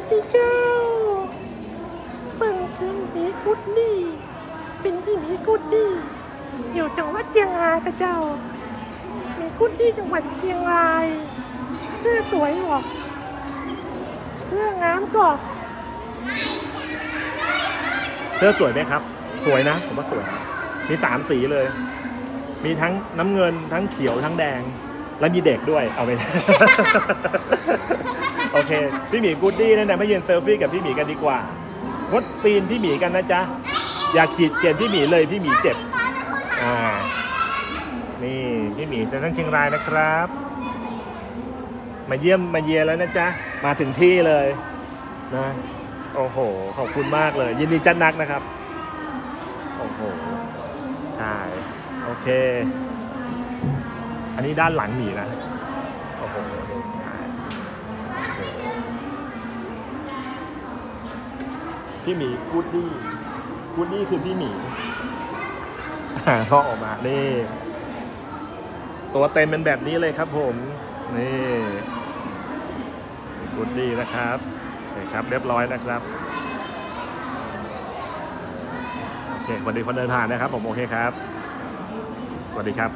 สดีเจ้าเบิ่งคือหมีกุดดี้เป็นพี่หมีกุดดี้อยู่จังหวัดเชียงรายกับเจ้าหมีกุดดี้จังหวัดเชียงรายเสื้อสวยหรอกเสื้องามกอกเสื้อสวยไหมครับ สวยนะผมว่าสวย มีสามสีเลย มีทั้งน้ำเงินทั้งเขียวทั้งแดง และมีเด็กด้วยเอาไป เค พี่หมีกูดดี้นั่นนะมายืนเซลฟี่กับพี่หมีกันดีกว่างดปีนพี่หมีกันนะจ๊ะ อย่าขีดเขียนพี่หมีเลยพี่หมีเจ็บ อ่า นี่พี่หมีจากทั้งเชียงรายนะครับ มาเยี่ยมมาเยียแล้วนะจ๊ะ มาถึงที่เลยนะ โอ้โห ขอบคุณมากเลย ยินดีจัดนักนะครับ โอ้โห ใช่ โอเค อันนี้ด้านหลังหมีนะ โอ้โห พี่หมีกูดดี้กูดดี้คือพี่หมีอ่าลอออกมานี่ตัวเต็มเป็นแบบนี้เลยครับผม นี่กูดดี้นะครับโอเคครับ เรียบร้อยนะครับโอเคสวัสดีคนเดินผ่านนะครับ ผมโอเคครับสวัสดีครับ